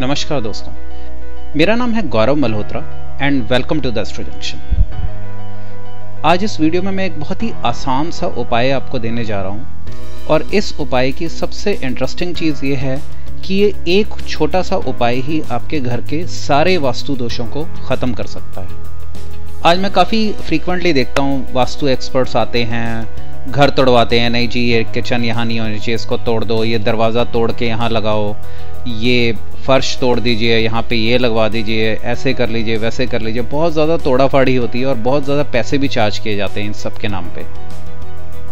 नमस्कार दोस्तों। मेरा नाम है Gaurav Malhotra and welcome to the Astro Junction आज इस वीडियो में मैं एक बहुत ही आसान सा उपाय आपको देने जा रहा हूँ और इस उपाय की सबसे इंटरेस्टिंग चीज़ ये है कि ये एक छोटा सा उपाय ही आपके घर के सारे वास्तु दोषों को ख़त्म कर सकता है। आज मैं काफ़ी फ्रीक्वेंटली देखता हूँ, वास्तु एक्सपर्ट्स आते हैं, घर तोड़वाते हैं, नहीं जी, ये किचन यहाँ नहीं होनी चाहिए, इसको तोड़ दो, ये दरवाज़ा तोड़ के यहाँ लगाओ, ये फर्श तोड़ दीजिए, यहाँ पे ये लगवा दीजिए, ऐसे कर लीजिए, वैसे कर लीजिए। बहुत ज़्यादा तोड़ा फाड़ी होती है और बहुत ज़्यादा पैसे भी चार्ज किए जाते हैं इन सब के नाम पे।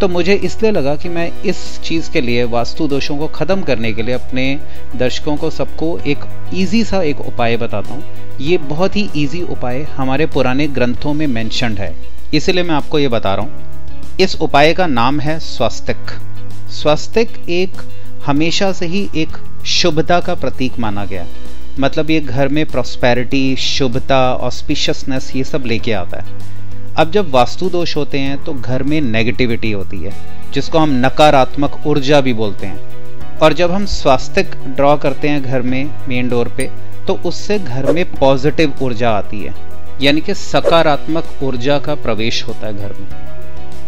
तो मुझे इसलिए लगा कि मैं इस चीज़ के लिए वास्तु दोषों को ख़त्म करने के लिए, अपने दर्शकों को सबको एक ईजी सा एक उपाय बताता हूँ। ये बहुत ही ईजी उपाय हमारे पुराने ग्रंथों में मैंशनड है। इसीलिए मैं आपको ये बता रहा हूँ। इस उपाय का नाम है स्वस्तिक। स्वस्तिक एक हमेशा से ही एक शुभता का प्रतीक माना गया मतलब ये घर में प्रॉस्पेरिटी शुभता ऑस्पिशियसनेस ये सब लेके आता है। अब जब वास्तु दोष होते हैं तो घर में नेगेटिविटी होती है, जिसको हम नकारात्मक ऊर्जा भी बोलते हैं। और जब हम स्वास्तिक ड्रॉ करते हैं घर में मेन डोर पे तो उससे घर में पॉजिटिव ऊर्जा आती है। यानी कि सकारात्मक ऊर्जा का प्रवेश होता है घर में।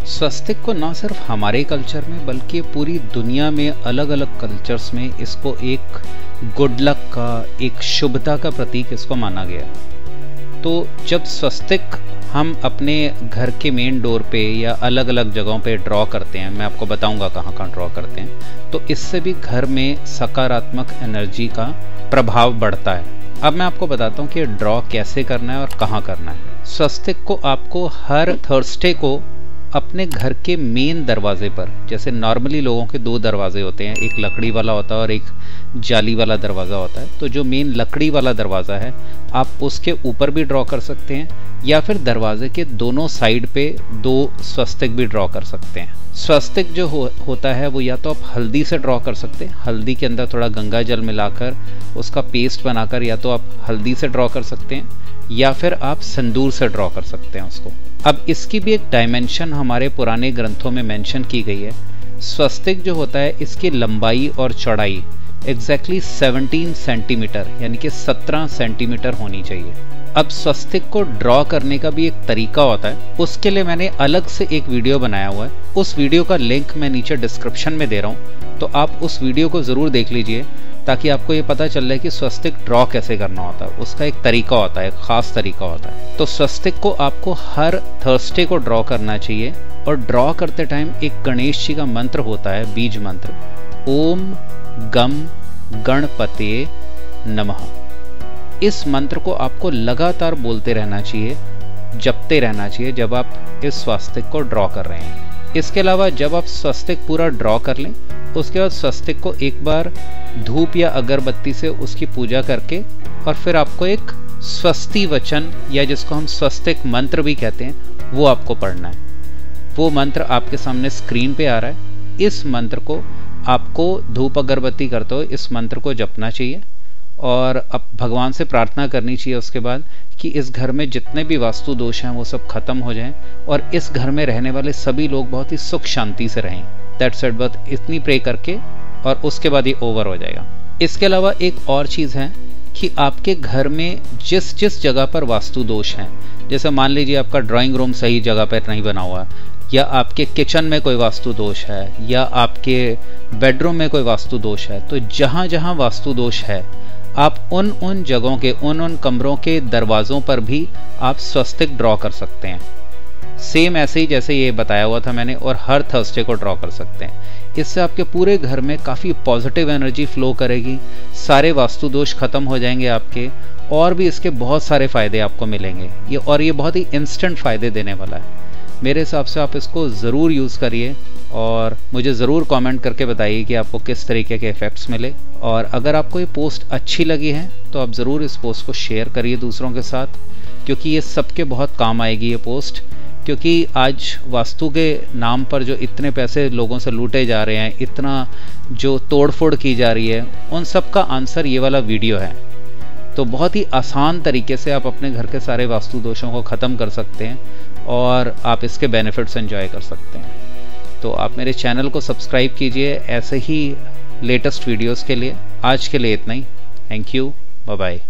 स्वस्तिक को ना सिर्फ़ हमारे कल्चर में, बल्कि पूरी दुनिया में अलग अलग कल्चर्स में इसको एक गुड लक का, एक शुभता का प्रतीक इसको माना गया। तो जब स्वस्तिक हम अपने घर के मेन डोर पे या अलग अलग जगहों पे ड्रॉ करते हैं, मैं आपको बताऊँगा कहाँ कहाँ ड्रॉ करते हैं तो इससे भी घर में सकारात्मक एनर्जी का प्रभाव बढ़ता है। अब मैं आपको बताता हूँ कि ड्रॉ कैसे करना है और कहाँ करना है। स्वस्तिक को आपको हर थर्सडे को अपने घर के मेन दरवाजे पर जैसे नॉर्मली लोगों के दो दरवाजे होते हैं एक लकड़ी वाला होता है और एक जाली वाला दरवाज़ा होता है तो जो मेन लकड़ी वाला दरवाज़ा है आप उसके ऊपर भी ड्रॉ कर सकते हैं या फिर दरवाजे के दोनों साइड पे दो स्वस्तिक भी ड्रॉ कर सकते हैं। स्वस्तिक जो हो, होता है वो या तो आप हल्दी से ड्रॉ कर सकते हैं हल्दी के अंदर थोड़ा गंगा जल मिलाकर उसका पेस्ट बनाकर या तो आप हल्दी से ड्रॉ कर सकते हैं या फिर आप संदूर से ड्रॉ कर सकते हैं उसको। अब इसकी भी एक डायमेंशन हमारे पुराने ग्रंथों में मेंशन की गई है। स्वस्तिक जो होता है, इसकी लंबाई और चौड़ाई एग्जैक्टली exactly 17 सेंटीमीटर यानी कि 17 सेंटीमीटर होनी चाहिए। अब स्वस्तिक को ड्रॉ करने का भी एक तरीका होता है। उसके लिए मैंने अलग से एक वीडियो बनाया हुआ है। उस वीडियो का लिंक मैं नीचे डिस्क्रिप्शन में दे रहा हूँ। तो आप उस वीडियो को ज़रूर देख लीजिए। ताकि आपको ये पता चल जाए कि स्वस्तिक ड्रॉ कैसे करना होता है। उसका एक तरीका होता है, एक खास तरीका होता है। तो स्वस्तिक को आपको हर थर्सडे को ड्रॉ करना चाहिए और ड्रॉ करते टाइम एक गणेश जी का मंत्र होता है, बीज मंत्र। ओम गम गणपते नमः। इस मंत्र को आपको लगातार बोलते रहना चाहिए, जपते रहना चाहिए जब आप इस स्वास्तिक को ड्रॉ कर रहे हैं। इसके अलावा जब आप स्वस्तिक पूरा ड्रॉ कर लें, उसके बाद स्वस्तिक को एक बार धूप या अगरबत्ती से उसकी पूजा करके और फिर आपको एक स्वस्ति वचन या जिसको हम स्वस्तिक मंत्र भी कहते हैं, वो आपको पढ़ना है। वो मंत्र आपके सामने स्क्रीन पे आ रहा है। इस मंत्र को आपको धूप अगरबत्ती करते हो इस मंत्र को जपना चाहिए। और अब भगवान से प्रार्थना करनी चाहिए उसके बाद कि इस घर में जितने भी वास्तु दोष हैं वो सब खत्म हो जाएँ और इस घर में रहने वाले सभी लोग बहुत ही सुख शांति से रहें। दैट सेट बस इतनी प्रे करके और उसके बाद ये ओवर हो जाएगा। इसके अलावा एक और चीज़ है कि आपके घर में जिस जिस जगह पर वास्तु दोष हैं, जैसे मान लीजिए आपका ड्राइंग रूम सही जगह पर नहीं बना हुआ, या आपके किचन में कोई वास्तु दोष है, या आपके बेडरूम में कोई वास्तु दोष है तो जहाँ जहाँ वास्तु दोष है आप उन उन जगहों के, उन उन कमरों के दरवाज़ों पर भी आप स्वस्तिक ड्रॉ कर सकते हैं। सेम ऐसे ही जैसे ये बताया हुआ था मैंने, और हर थर्सडे को ड्रॉ कर सकते हैं। इससे आपके पूरे घर में काफ़ी पॉजिटिव एनर्जी फ्लो करेगी, सारे वास्तु दोष खत्म हो जाएँगे आपके, और भी इसके बहुत सारे फ़ायदे आपको मिलेंगे। ये, और ये बहुत ही इंस्टेंट फ़ायदे देने वाला है। मेरे हिसाब से आप इसको ज़रूर यूज़ करिए और मुझे ज़रूर कमेंट करके बताइए कि आपको किस तरीके के इफ़ेक्ट्स मिले। और अगर आपको ये पोस्ट अच्छी लगी है तो आप ज़रूर इस पोस्ट को शेयर करिए दूसरों के साथ, क्योंकि ये सबके बहुत काम आएगी ये पोस्ट क्योंकि आज वास्तु के नाम पर जो इतने पैसे लोगों से लूटे जा रहे हैं, इतना जो तोड़फोड़ की जा रही है, उन सब का आंसर ये वाला वीडियो है। तो बहुत ही आसान तरीके से आप अपने घर के सारे वास्तु दोषों को ख़त्म कर सकते हैं। और आप इसके बेनिफिट्स एंजॉय कर सकते हैं। तो आप मेरे चैनल को सब्सक्राइब कीजिए ऐसे ही लेटेस्ट वीडियोस के लिए। आज के लिए इतना ही। Thank you bye